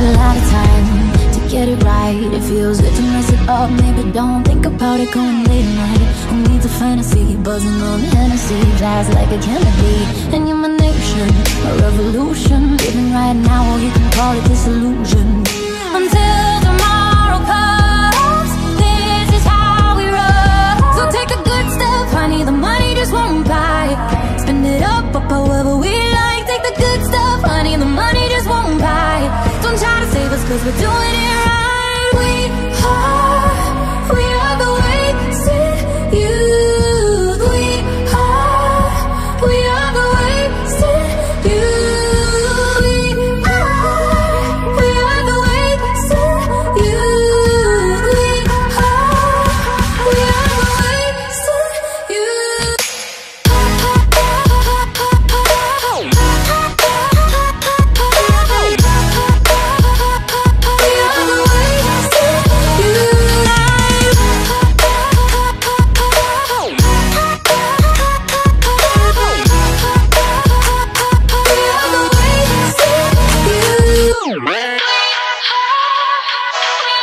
got a lot of time to get it right. It feels good to mess it up. Maybe don't think about it going late at night. Who needs a fantasy? Buzzing on Hennessy, jazz like a Kennedy. And you're my nation, a revolution. Living right now, or you can call it disillusion. Cause we're doing it right.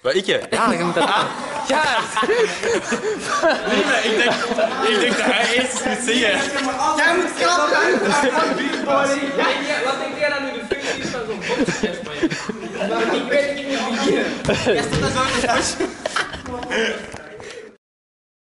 Wat, ik je? Ja, je moet dat... Ja! ik, denk, ik denk dat hij eerst moet zingen. Jij moet klappen! Wat denk jij nou nu de functie is van zo'n boxtest je? Maar ik weet niet hoe beginnen. Jij staat daar zo in de